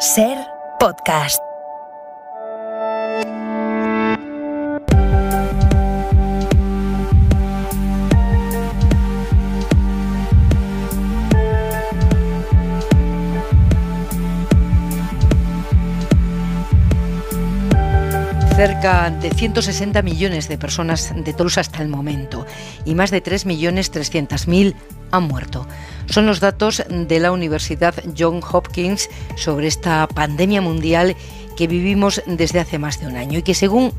Ser podcast. Cerca de 160 millones de personas de Toulouse hasta el momento y más de 3.300.000 han muerto. Son los datos de la Universidad John Hopkins sobre esta pandemia mundial que vivimos desde hace más de un año y que según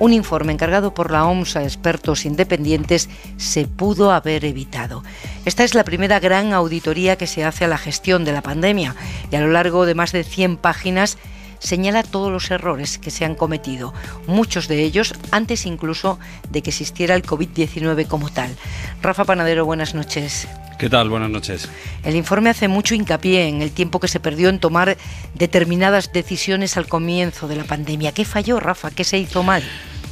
un informe encargado por la OMS a expertos independientes se pudo haber evitado. Esta es la primera gran auditoría que se hace a la gestión de la pandemia y a lo largo de más de 100 páginas señala todos los errores que se han cometido, muchos de ellos antes incluso de que existiera el COVID-19 como tal. Rafa Panadero, buenas noches. ¿Qué tal? Buenas noches. El informe hace mucho hincapié en el tiempo que se perdió en tomar determinadas decisiones al comienzo de la pandemia. ¿Qué falló, Rafa? ¿Qué se hizo mal?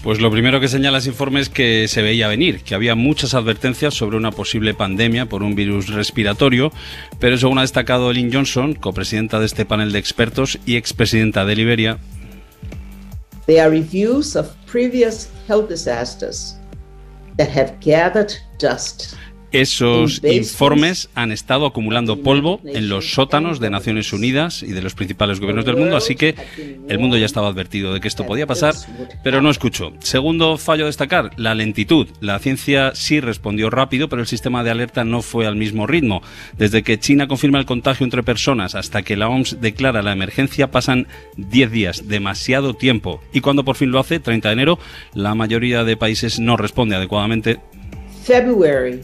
Pues lo primero que señala ese informe es que se veía venir, que había muchas advertencias sobre una posible pandemia por un virus respiratorio, pero según ha destacado Lynn Johnson, copresidenta de este panel de expertos y expresidenta de Liberia, There are reviews of previous health disasters that have gathered dust esos informes han estado acumulando polvo en los sótanos de Naciones Unidas y de los principales gobiernos del mundo, así que el mundo ya estaba advertido de que esto podía pasar, pero no escuchó. Segundo fallo a destacar, la lentitud. La ciencia sí respondió rápido, pero el sistema de alerta no fue al mismo ritmo. Desde que China confirma el contagio entre personas hasta que la OMS declara la emergencia pasan 10 días, demasiado tiempo. Y cuando por fin lo hace, 30 de enero, la mayoría de países no responde adecuadamente. February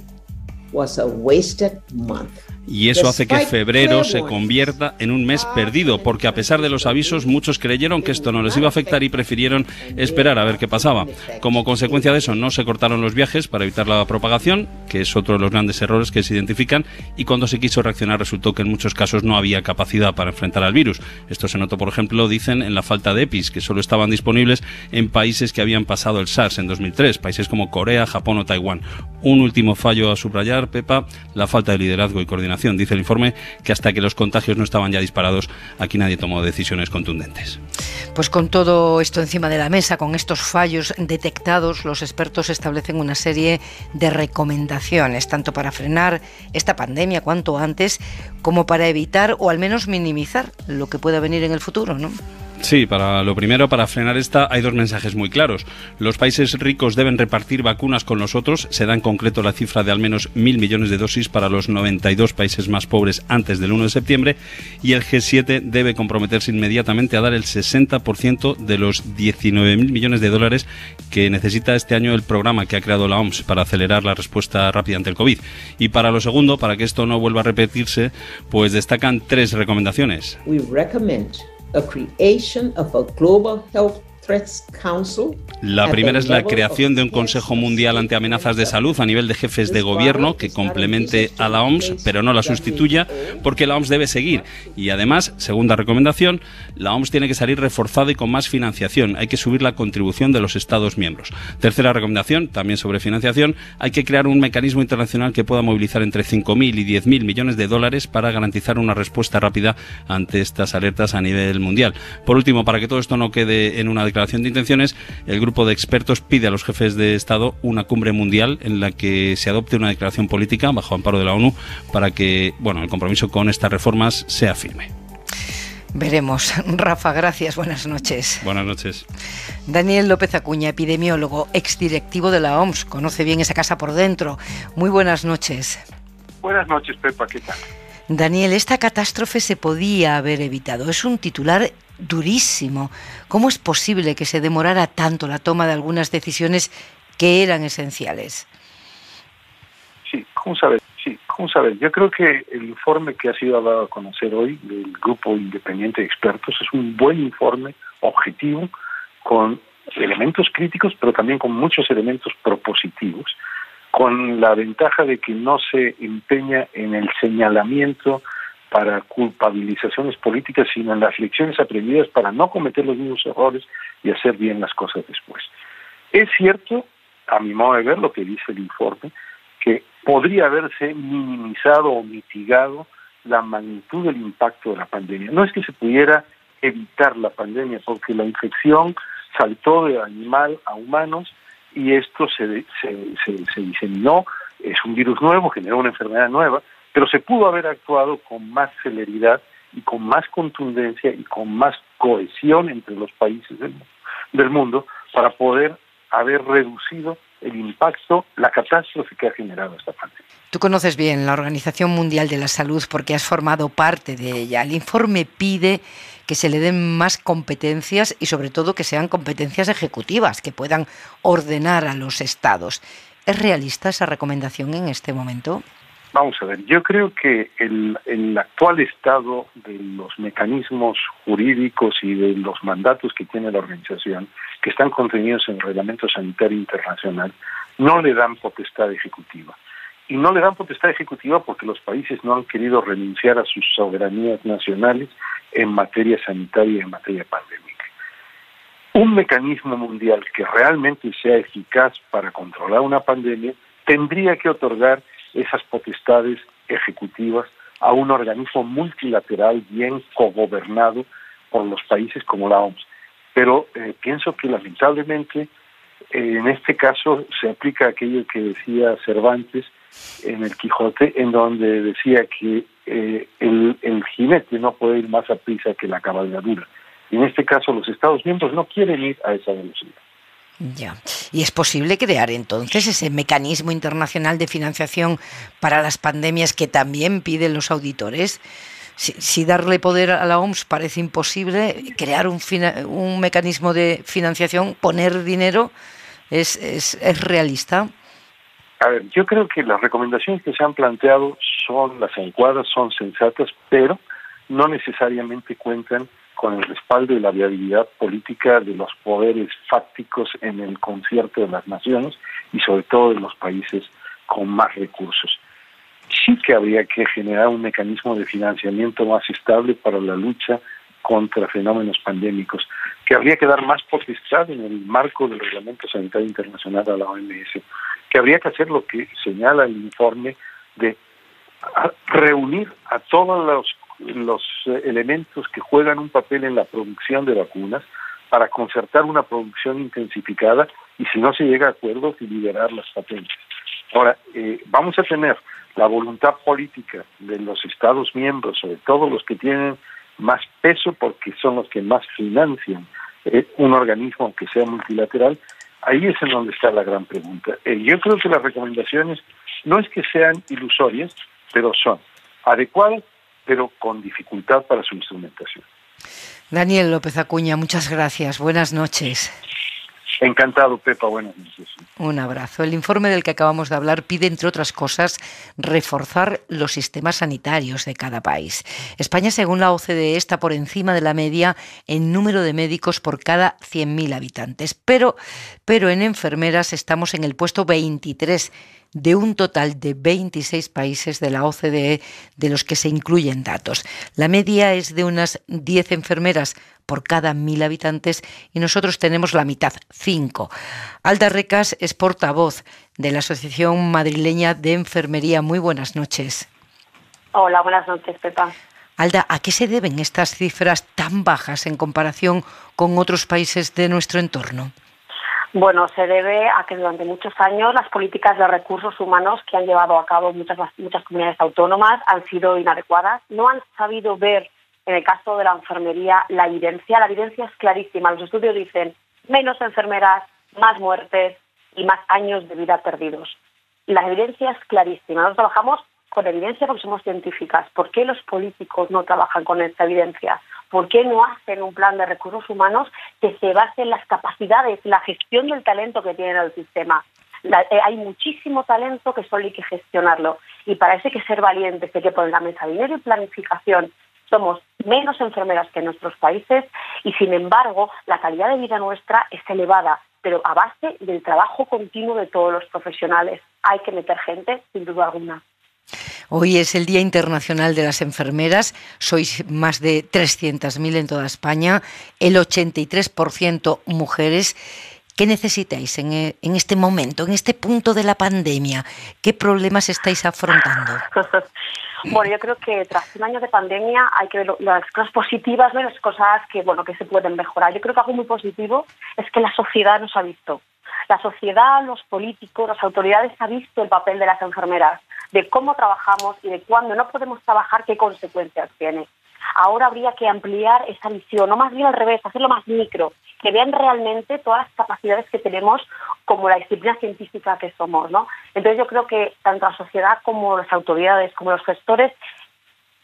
was a wasted month. Y eso hace que febrero se convierta en un mes perdido, porque a pesar de los avisos muchos creyeron que esto no les iba a afectar y prefirieron esperar a ver qué pasaba. Como consecuencia de eso no se cortaron los viajes para evitar la propagación, que es otro de los grandes errores que se identifican, y cuando se quiso reaccionar resultó que en muchos casos no había capacidad para enfrentar al virus. Esto se notó, por ejemplo, dicen en la falta de EPIs, que solo estaban disponibles en países que habían pasado el SARS en 2003, países como Corea, Japón o Taiwán. Un último fallo a subrayar, Pepa, la falta de liderazgo y coordinación Dice el informe que hasta que los contagios no estaban ya disparados, aquí nadie tomó decisiones contundentes. Pues con todo esto encima de la mesa, con estos fallos detectados, los expertos establecen una serie de recomendaciones, tanto para frenar esta pandemia cuanto antes, como para evitar o al menos minimizar lo que pueda venir en el futuro, ¿no? Sí, para lo primero, para frenar esta, hay dos mensajes muy claros. Los países ricos deben repartir vacunas con los otros. Se da en concreto la cifra de al menos mil millones de dosis para los 92 países más pobres antes del 1 de septiembre. Y el G7 debe comprometerse inmediatamente a dar el 60% de los 19.000 millones de dólares que necesita este año el programa que ha creado la OMS para acelerar la respuesta rápida ante el COVID. Y para lo segundo, para que esto no vuelva a repetirse, pues destacan tres recomendaciones. A creation of a global health La primera es la creación de un Consejo Mundial ante amenazas de salud a nivel de jefes de gobierno que complemente a la OMS, pero no la sustituya, porque la OMS debe seguir. Y además, segunda recomendación, la OMS tiene que salir reforzada y con más financiación. Hay que subir la contribución de los Estados miembros. Tercera recomendación, también sobre financiación, hay que crear un mecanismo internacional que pueda movilizar entre 5.000 y 10.000 millones de dólares para garantizar una respuesta rápida ante estas alertas a nivel mundial. Por último, para que todo esto no quede en una declaración declaración de intenciones, el grupo de expertos pide a los jefes de Estado una cumbre mundial en la que se adopte una declaración política bajo amparo de la ONU para que, bueno, el compromiso con estas reformas sea firme. Veremos. Rafa, gracias. Buenas noches. Buenas noches. Daniel López Acuña, epidemiólogo, exdirectivo de la OMS. Conoce bien esa casa por dentro. Muy buenas noches. Buenas noches, Pepa. ¿Qué tal? Daniel, esta catástrofe se podía haber evitado. Es un titular durísimo. ¿Cómo es posible que se demorara tanto la toma de algunas decisiones que eran esenciales? Sí, ¿cómo sabes? Sí, ¿cómo sabes? Yo creo que el informe que ha sido dado a conocer hoy del grupo independiente de expertos es un buen informe objetivo con elementos críticos, pero también con muchos elementos propositivos, con la ventaja de que no se empeña en el señalamiento para culpabilizaciones políticas, sino en las lecciones aprendidas para no cometer los mismos errores y hacer bien las cosas después. Es cierto, a mi modo de ver, lo que dice el informe, que podría haberse minimizado o mitigado la magnitud del impacto de la pandemia. No es que se pudiera evitar la pandemia, porque la infección saltó de animal a humanos y esto se, se, se, diseminó, es un virus nuevo, generó una enfermedad nueva, pero se pudo haber actuado con más celeridad y con más contundencia y con más cohesión entre los países del, mundo para poder haber reducido el impacto, la catástrofe que ha generado esta pandemia. Tú conoces bien la Organización Mundial de la Salud porque has formado parte de ella. El informe pide que se le den más competencias y sobre todo que sean competencias ejecutivas, que puedan ordenar a los estados. ¿Es realista esa recomendación en este momento? Vamos a ver, yo creo que el, actual estado de los mecanismos jurídicos y de los mandatos que tiene la organización, que están contenidos en el Reglamento Sanitario Internacional, no le dan potestad ejecutiva. Y no le dan potestad ejecutiva porque los países no han querido renunciar a sus soberanías nacionales en materia sanitaria y en materia pandémica. Un mecanismo mundial que realmente sea eficaz para controlar una pandemia tendría que otorgar esas potestades ejecutivas a un organismo multilateral bien cogobernado por los países como la OMS. Pero eh, pienso que lamentablemente eh, en este caso se aplica aquello que decía Cervantes en el Quijote, en donde decía que eh, el, el jinete no puede ir más a prisa que la cabalgadura. Y en este caso los Estados miembros no quieren ir a esa velocidad. Ya. ¿Y es posible crear entonces ese mecanismo internacional de financiación para las pandemias que también piden los auditores? Si, darle poder a la OMS parece imposible, crear un, un mecanismo de financiación, poner dinero, ¿es, es, es realista? A ver, yo creo que las recomendaciones que se han planteado son las adecuadas, son sensatas, pero no necesariamente cuentan con el respaldo y la viabilidad política de los poderes fácticos en el concierto de las naciones y sobre todo de los países con más recursos. Sí que habría que generar un mecanismo de financiamiento más estable para la lucha contra fenómenos pandémicos, que habría que dar más potestad en el marco del Reglamento Sanitario Internacional a la OMS, que habría que hacer lo que señala el informe de reunir a todos los los eh, elementos que juegan un papel en la producción de vacunas para concertar una producción intensificada y si no se llega a acuerdos y liberar las patentes. Ahora, eh, vamos a tener la voluntad política de los Estados miembros, sobre todo los que tienen más peso porque son los que más financian eh, un organismo aunque sea multilateral, ahí es en donde está la gran pregunta. yo creo que las recomendaciones no es que sean ilusorias, pero son adecuadas pero con dificultad para su instrumentación. Daniel López Acuña, muchas gracias. Buenas noches. Encantado, Pepa. Buenas noches. Un abrazo. El informe del que acabamos de hablar pide, entre otras cosas, reforzar los sistemas sanitarios de cada país. España, según la OCDE, está por encima de la media en número de médicos por cada 100.000 habitantes, pero, pero en enfermeras estamos en el puesto 23 de un total de 26 países de la OCDE de los que se incluyen datos. La media es de unas 10 enfermeras por cada mil habitantes y nosotros tenemos la mitad, 5. Alda Recas es portavoz de la Asociación Madrileña de Enfermería. Muy buenas noches. Hola, buenas noches, Pepa. Alda, ¿a qué se deben estas cifras tan bajas en comparación con otros países de nuestro entorno? Bueno, se debe a que durante muchos años las políticas de recursos humanos que han llevado a cabo muchas, muchas comunidades autónomas han sido inadecuadas. No han sabido ver, en el caso de la enfermería, la evidencia. La evidencia es clarísima. Los estudios dicen menos enfermeras, más muertes y más años de vida perdidos. La evidencia es clarísima. Nosotros trabajamos con evidencia porque somos científicas. ¿Por qué los políticos no trabajan con esta evidencia? ¿Por qué no hacen un plan de recursos humanos que se base en las capacidades, la gestión del talento que tiene el sistema? Eh, hay muchísimo talento que solo hay que gestionarlo y para eso hay que ser valientes, hay que poner la mesa dinero y planificación. Somos menos enfermeras que en nuestros países y sin embargo la calidad de vida nuestra es elevada, pero a base del trabajo continuo de todos los profesionales. Hay que meter gente, sin duda alguna. Hoy es el Día Internacional de las Enfermeras. Sois más de 300.000 en toda España, el 83% mujeres. ¿Qué necesitáis en, en, este momento, en este punto de la pandemia? ¿Qué problemas estáis afrontando? Bueno, yo creo que tras un año de pandemia hay que ver las cosas positivas, ¿no? las cosas que, bueno, que se pueden mejorar. Yo creo que algo muy positivo es que la sociedad nos ha visto. La sociedad, los políticos, las autoridades han visto el papel de las enfermeras, de cómo trabajamos y de cuándo no podemos trabajar, qué consecuencias tiene. Ahora habría que ampliar esa visión, no más bien al revés, hacerlo más micro, que vean realmente todas las capacidades que tenemos como la disciplina científica que somos, ¿no? Entonces yo creo que tanto la sociedad como las autoridades, como los gestores,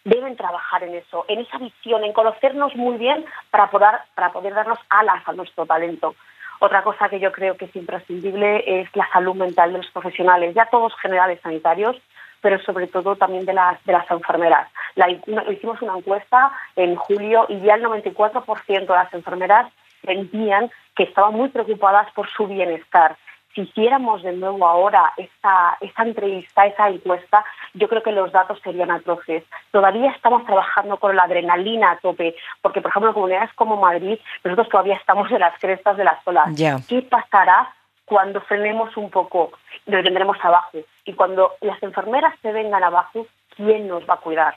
deben trabajar en eso, en esa visión, en conocernos muy bien para poder, para poder darnos alas a nuestro talento. Otra cosa que yo creo que es imprescindible es la salud mental de los profesionales, ya todos generales sanitarios, pero sobre todo también de las, de las enfermeras. Hicimos una encuesta en julio y ya el 94% de las enfermeras sentían que estaban muy preocupadas por su bienestar. Si hiciéramos de nuevo ahora esta, esta entrevista, esa encuesta, yo creo que los datos serían atroces. Todavía estamos trabajando con la adrenalina a tope, porque, por ejemplo, en comunidades como Madrid, nosotros todavía estamos en las crestas de las olas. ¿Qué pasará cuando frenemos un poco? Nos vendremos abajo. Y cuando las enfermeras se vengan abajo, ¿quién nos va a cuidar?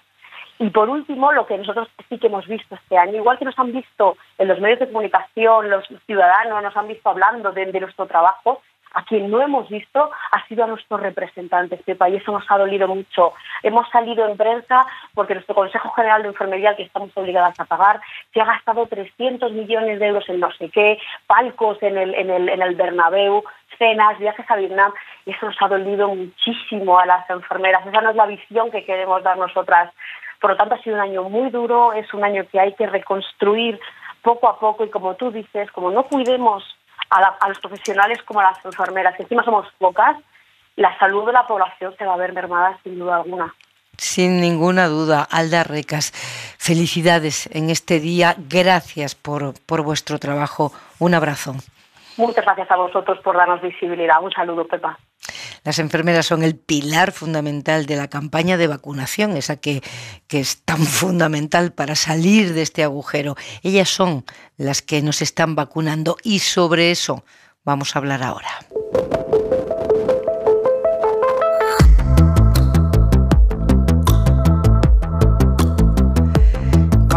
Y por último, lo que nosotros sí que hemos visto este año, igual que nos han visto en los medios de comunicación, los ciudadanos nos han visto hablando de, nuestro trabajo, a quien no hemos visto ha sido a nuestros representantes, de país eso nos ha dolido mucho. Hemos salido en prensa porque nuestro Consejo General de Enfermería, que estamos obligadas a pagar, se ha gastado 300 millones de euros en no sé qué, palcos en el, en el, en el Bernabéu, cenas, viajes a Vietnam, y eso nos ha dolido muchísimo a las enfermeras. Esa no es la visión que queremos dar nosotras por lo tanto, ha sido un año muy duro, es un año que hay que reconstruir poco a poco y como tú dices, como no cuidemos a, los profesionales como a las enfermeras, que encima somos pocas, la salud de la población se va a ver mermada sin duda alguna. Sin ninguna duda, Alda Recas, felicidades en este día. Gracias por, por vuestro trabajo. Un abrazo. Muchas gracias a vosotros por darnos visibilidad. Un saludo, Pepa. Las enfermeras son el pilar fundamental de la campaña de vacunación, esa que, que, es tan fundamental para salir de este agujero. Ellas son las que nos están vacunando y sobre eso vamos a hablar ahora.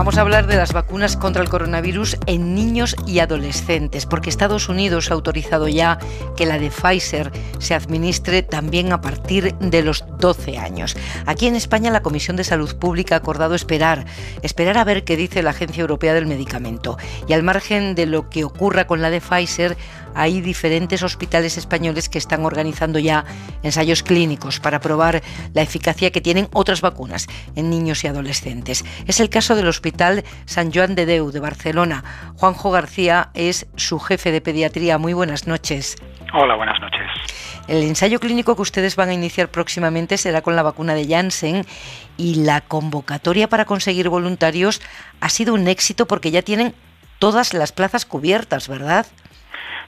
Vamos a hablar de las vacunas contra el coronavirus en niños y adolescentes, porque Estados Unidos ha autorizado ya que la de Pfizer se administre también a partir de los 12 años. Aquí en España la Comisión de Salud Pública ha acordado esperar, esperar a ver qué dice la Agencia Europea del Medicamento. Y al margen de lo que ocurra con la de Pfizer, hay diferentes hospitales españoles que están organizando ya ensayos clínicos para probar la eficacia que tienen otras vacunas en niños y adolescentes. Es el caso del Hospital San Joan de Deu de Barcelona. Juanjo García es su jefe de pediatría. Muy buenas noches. Hola, buenas noches. El ensayo clínico que ustedes van a iniciar próximamente será con la vacuna de Janssen y la convocatoria para conseguir voluntarios ha sido un éxito porque ya tienen todas las plazas cubiertas, ¿verdad?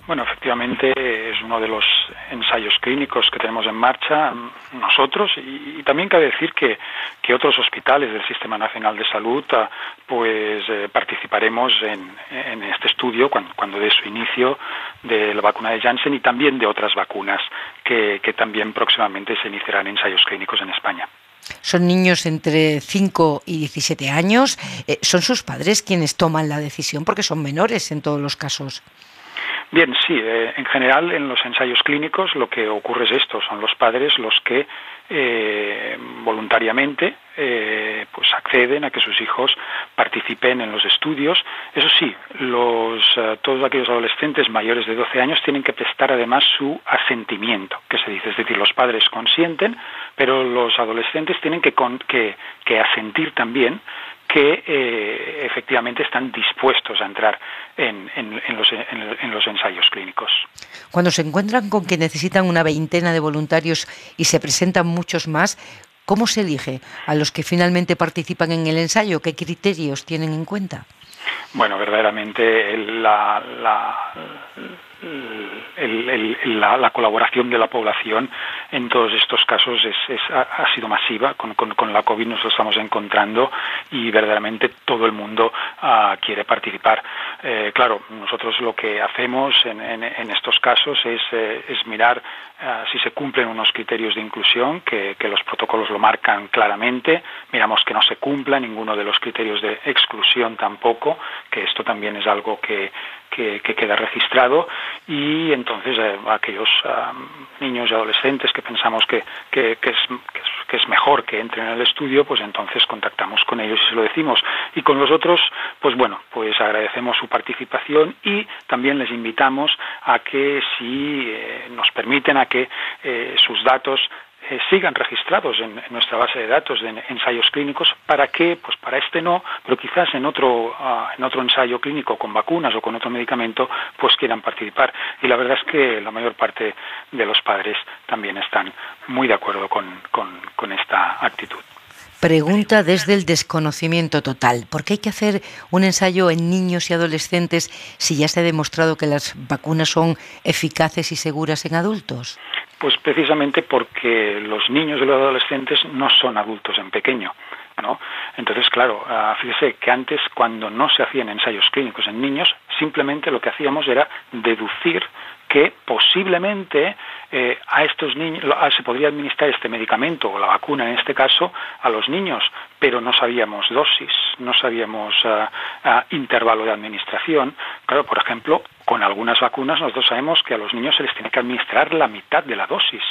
Bueno, efectivamente es uno de los ensayos clínicos que tenemos en marcha nosotros y, también cabe decir que, que, otros hospitales del Sistema Nacional de Salud ah, pues eh, participaremos en, en, este estudio cuando, cuando dé su inicio de la vacuna de Janssen y también de otras vacunas que, que también próximamente se iniciarán ensayos clínicos en España. Son niños entre 5 y 17 años. Eh, ¿Son sus padres quienes toman la decisión porque son menores en todos los casos? Bien, sí, eh, en general en los ensayos clínicos lo que ocurre es esto, son los padres los que eh, voluntariamente eh, pues acceden a que sus hijos participen en los estudios. Eso sí, los, todos aquellos adolescentes mayores de 12 años tienen que prestar además su asentimiento, que se dice, es decir, los padres consienten, pero los adolescentes tienen que, que, que asentir también que eh, efectivamente están dispuestos a entrar en, los, ensayos clínicos. Cuando se encuentran con que necesitan una veintena de voluntarios y se presentan muchos más, ¿cómo se elige a los que finalmente participan en el ensayo? ¿Qué criterios tienen en cuenta? Bueno, verdaderamente la, la, colaboración de la población en todos estos casos es, ha, sido masiva. Con, con, la COVID nos lo estamos encontrando y verdaderamente todo el mundo ah, quiere participar. Eh, claro, nosotros lo que hacemos en, en, estos casos es, eh, es mirar ah, si se cumplen unos criterios de inclusión, que, que, los protocolos lo marcan claramente. Miramos que no se cumpla ninguno de los criterios de exclusión tampoco, que esto también es algo que, que, queda registrado y entonces eh, aquellos niños y adolescentes que pensamos que, que, es, que, es, mejor que entren en el estudio, pues entonces contactamos con ellos y se lo decimos. Y con los otros, pues bueno, pues agradecemos su participación y también les invitamos a que si eh, nos permiten a que eh, sus datos eh, sigan registrados en, nuestra base de datos de ensayos clínicos. ¿Para qué? Pues para este no, pero quizás en otro, ah, en otro ensayo clínico con vacunas o con otro medicamento, pues quieran participar. Y la verdad es que la mayor parte de los padres también están muy de acuerdo con, con esta actitud. Pregunta desde el desconocimiento total. ¿Por qué hay que hacer un ensayo en niños y adolescentes si ya se ha demostrado que las vacunas son eficaces y seguras en adultos? Pues precisamente porque los niños y los adolescentes no son adultos en pequeño. ¿no? Entonces, claro, ah, fíjese que antes, cuando no se hacían ensayos clínicos en niños, simplemente lo que hacíamos era deducir que posiblemente eh, a estos niños se podría administrar este medicamento o la vacuna en este caso a los niños, pero no sabíamos dosis, no sabíamos ah, ah, intervalo de administración. Claro, por ejemplo, con algunas vacunas nosotros sabemos que a los niños se les tiene que administrar la mitad de la dosis.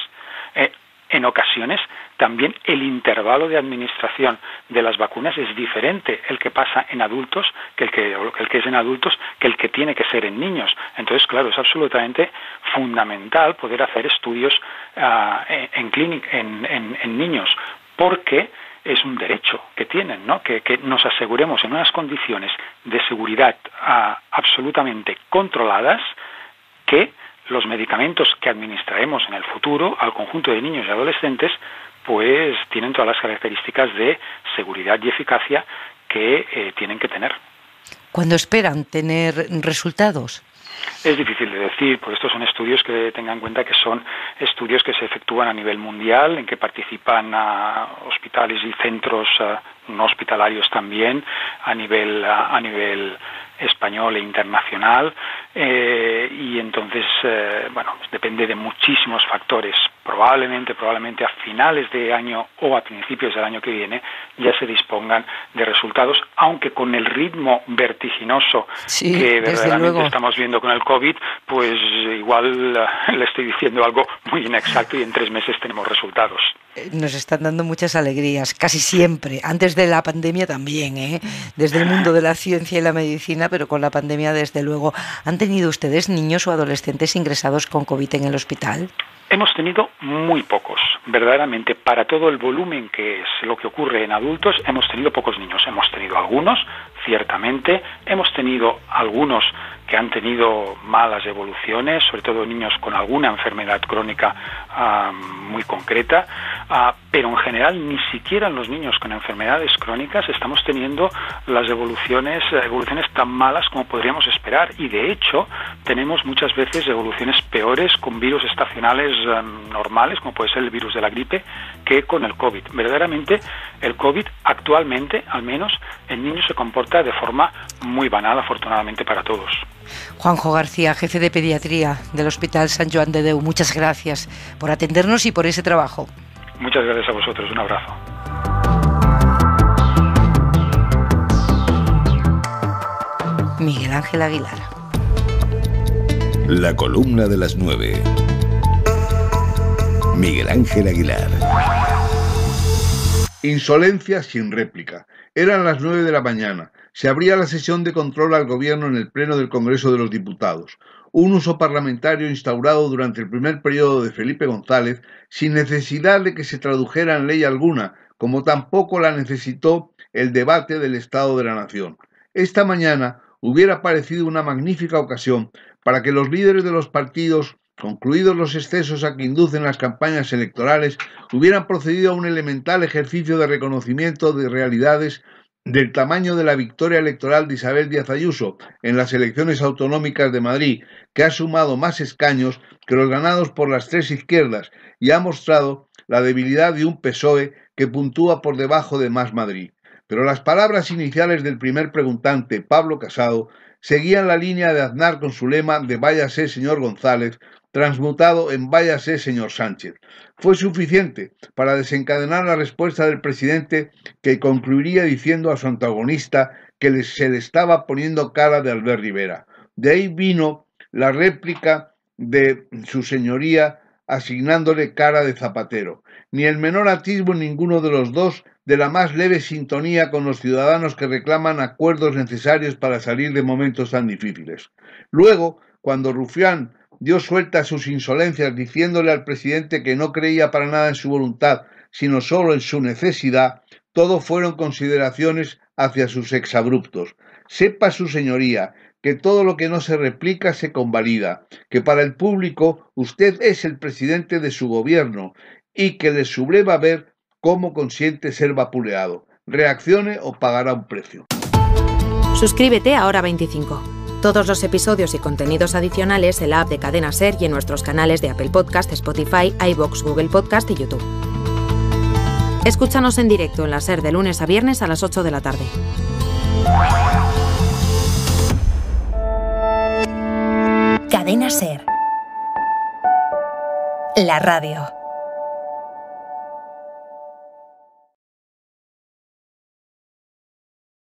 Eh, en ocasiones también el intervalo de administración de las vacunas es diferente el que pasa en adultos que el que, el que es en adultos que el que tiene que ser en niños. Entonces, claro, es absolutamente fundamental poder hacer estudios ah, en, niños porque es un derecho que tienen, ¿no? que, nos aseguremos en unas condiciones de seguridad ah, absolutamente controladas que los medicamentos que administraremos en el futuro al conjunto de niños y adolescentes pues tienen todas las características de seguridad y eficacia que eh, tienen que tener. ¿Cuándo esperan tener resultados? Es difícil de decir, porque estos son estudios que tengan en cuenta que son estudios que se efectúan a nivel mundial, en que participan hospitales y centros no hospitalarios también, a nivel, a nivel español e internacional eh, y entonces eh, bueno depende de muchísimos factores probablemente probablemente a finales de año o a principios del año que viene ya se dispongan de resultados aunque con el ritmo vertiginoso que verdaderamente estamos viendo con el covid pues igual eh, le estoy diciendo algo muy inexacto y en tres meses tenemos resultados nos están dando muchas alegrías, casi siempre, antes de la pandemia también, ¿eh? desde el mundo de la ciencia y la medicina, pero con la pandemia desde luego. ¿Han tenido ustedes niños o adolescentes ingresados con COVID en el hospital? Hemos tenido muy pocos, verdaderamente, para todo el volumen que es lo que ocurre en adultos, hemos tenido pocos niños. Hemos tenido algunos, ciertamente, hemos tenido algunos que han tenido malas evoluciones, sobre todo niños con alguna enfermedad crónica ah, muy concreta, ah, pero en general ni siquiera en los niños con enfermedades crónicas estamos teniendo las evoluciones, evoluciones tan malas como podríamos esperar. Y de hecho tenemos muchas veces evoluciones peores con virus estacionales normales, como puede ser el virus de la gripe, que con el COVID. Verdaderamente el COVID actualmente, al menos en niños, se comporta de forma muy banal, afortunadamente para todos. Juanjo García, jefe de pediatría del Hospital San Joan de Deu, muchas gracias por atendernos y por ese trabajo. Muchas gracias a vosotros, un abrazo. Miguel Ángel Aguilar. La columna de las nueve. Miguel Ángel Aguilar. Insolencia sin réplica. Eran las nueve de la mañana se abría la sesión de control al gobierno en el Pleno del Congreso de los Diputados, un uso parlamentario instaurado durante el primer periodo de Felipe González sin necesidad de que se tradujera en ley alguna, como tampoco la necesitó el debate del Estado de la Nación. Esta mañana hubiera parecido una magnífica ocasión para que los líderes de los partidos, concluidos los excesos a que inducen las campañas electorales, hubieran procedido a un elemental ejercicio de reconocimiento de realidades del tamaño de la victoria electoral de Isabel Díaz Ayuso en las elecciones autonómicas de Madrid, que ha sumado más escaños que los ganados por las tres izquierdas y ha mostrado la debilidad de un PSOE que puntúa por debajo de Más Madrid. Pero las palabras iniciales del primer preguntante, Pablo Casado, seguían la línea de Aznar con su lema de váyase señor González, transmutado en váyase señor Sánchez. Fue suficiente para desencadenar la respuesta del presidente que concluiría diciendo a su antagonista que se le estaba poniendo cara de Albert Rivera. De ahí vino la réplica de su señoría asignándole cara de zapatero. Ni el menor atisbo ninguno de los dos de la más leve sintonía con los ciudadanos que reclaman acuerdos necesarios para salir de momentos tan difíciles. Luego, cuando Rufián dio suelta a sus insolencias diciéndole al presidente que no creía para nada en su voluntad, sino solo en su necesidad, todo fueron consideraciones hacia sus exabruptos. Sepa su señoría que todo lo que no se replica se convalida, que para el público usted es el presidente de su gobierno y que le subleva ver cómo consiente ser vapuleado. Reaccione o pagará un precio. Suscríbete a Hora 25 todos los episodios y contenidos adicionales en la app de Cadena Ser y en nuestros canales de Apple Podcast, Spotify, iBox, Google Podcast y YouTube. Escúchanos en directo en la Ser de lunes a viernes a las 8 de la tarde. Cadena Ser. La radio.